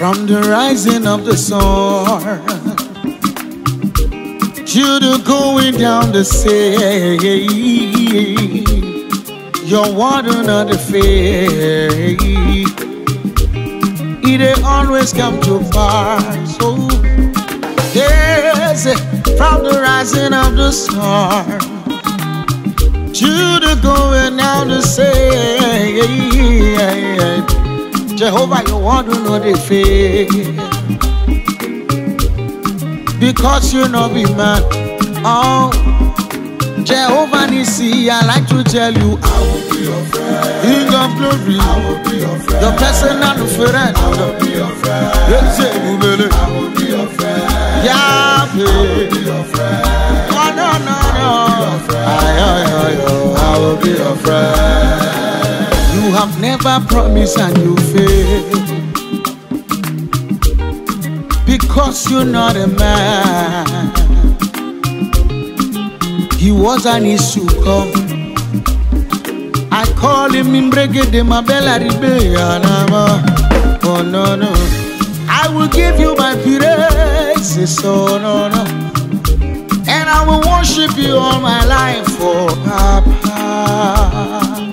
From the rising of the sun to the going down the sea, your water not the faith. It always come to pass. Oh, yes, from the rising of the sun to the going down the sea. Jehovah, your water not the faith because you know be man. Oh, Jehovah Nissi, I like to tell you, I will be your friend. King of glory, I will be your friend. Your personal friend, I will be your friend. Yes, I will be your friend. Yahweh, I will be your friend. Oh no no no, I, I will be your friend. You have never promised and you fail because you're not a man. He was an issue come. I call him Imbrege de Mabella Ribeyanama. Oh no no. I will give you my praises, oh no no. And I will worship you all my life, oh Papa.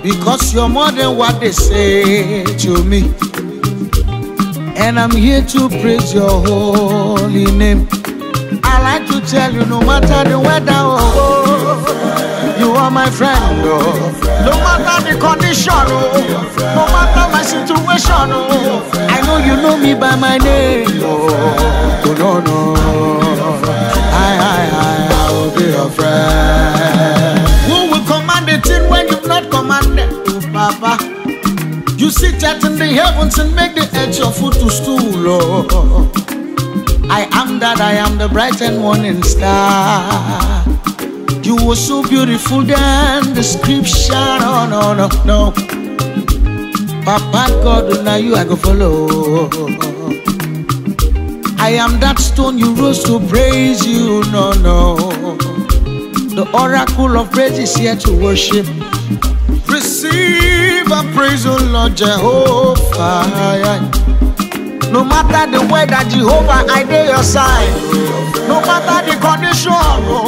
Because you're more than what they say to me. And I'm here to praise your holy name. I like to tell you, no matter the weather, oh, you are my friend. Oh. No matter the condition, oh, no matter my situation, oh, I know you know me by my name. Oh, oh no, no, I, I, I, I will be your friend. You sit out in the heavens and make the edge your foot to stool. Oh. I am that I am the bright and morning star. You were so beautiful than the scripture. No, oh, no, no, no. Papa God, now you I go follow. I am that stone you rose to praise you. No, no. The oracle of praise is here to worship. Receive and praise, O Lord Jehovah. No matter the weather, Jehovah, I dey your side. No matter the condition, oh,